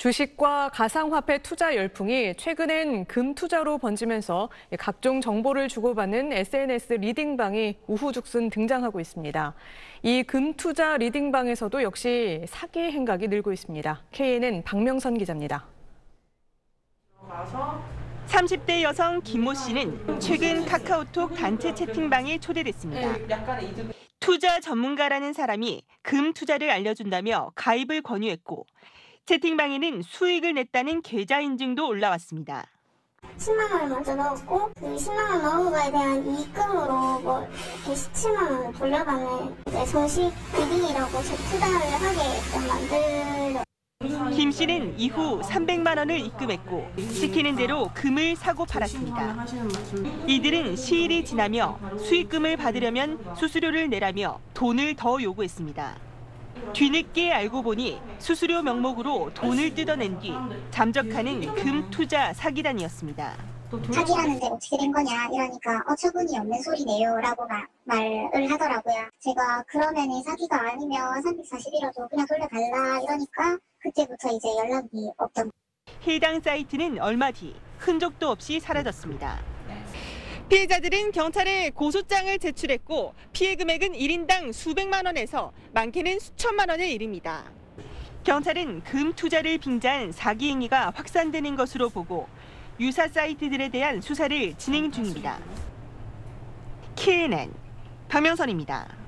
주식과 가상화폐 투자 열풍이 최근엔 금 투자로 번지면서 각종 정보를 주고받는 SNS 리딩방이 우후죽순 등장하고 있습니다. 이 금 투자 리딩방에서도 역시 사기 행각이 늘고 있습니다. KNN 박명선 기자입니다. 30대 여성 김모 씨는 최근 카카오톡 단체 채팅방에 초대됐습니다. 투자 전문가라는 사람이 금 투자를 알려준다며 가입을 권유했고 채팅방에는 수익을 냈다는 계좌 인증도 올라왔습니다. 10만 원을 먼저 넣었고 그 10만 원 넣은 거에 대한 이익금으로 뭐 17만 원을 돌려받는 이제 성식 leading이라고 투자를 하게끔 만들어 김 씨는 이후 300만 원을 입금했고 시키는 대로 금을 사고 팔았습니다. 이들은 시일이 지나며 수익금을 받으려면 수수료를 내라며 돈을 더 요구했습니다. 뒤늦게 알고 보니 수수료 명목으로 돈을 뜯어낸 뒤 잠적하는 금 투자 사기단이었습니다. 사기라는데 어떻게 된 거냐 이러니까 어처구니 없는 소리네요 라고 말, 말을 하더라고요. 제가 그러면 사기가 아니면 341호도 그냥 돌려달라 이러니까 그때부터 이제 연락이 없던 해당 사이트는 얼마 뒤 흔적도 없이 사라졌습니다. 피해자들은 경찰에 고소장을 제출했고 피해 금액은 1인당 수백만 원에서 많게는 수천만 원에 이릅니다. 경찰은 금 투자를 빙자한 사기 행위가 확산되는 것으로 보고 유사 사이트들에 대한 수사를 진행 중입니다. KNN 박명선입니다.